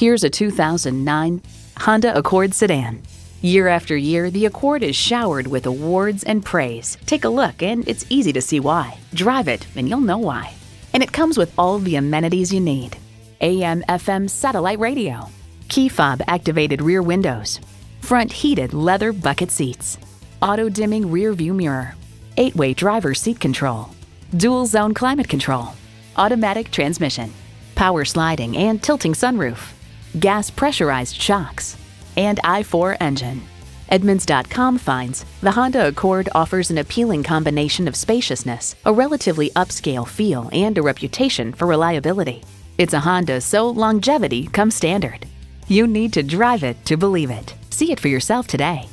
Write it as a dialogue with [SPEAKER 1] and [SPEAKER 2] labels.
[SPEAKER 1] Here's a 2009 Honda Accord sedan. Year after year, the Accord is showered with awards and praise. Take a look, and it's easy to see why. Drive it, and you'll know why. And it comes with all the amenities you need AM, FM satellite radio, key fob activated rear windows, front heated leather bucket seats, auto dimming rear view mirror, eight way driver seat control, dual zone climate control, automatic transmission, power sliding and tilting sunroof, gas pressurized shocks, and i4 engine. Edmunds.com finds the Honda Accord offers an appealing combination of spaciousness, a relatively upscale feel, and a reputation for reliability. It's a Honda, so longevity comes standard. You need to drive it to believe it. See it for yourself today.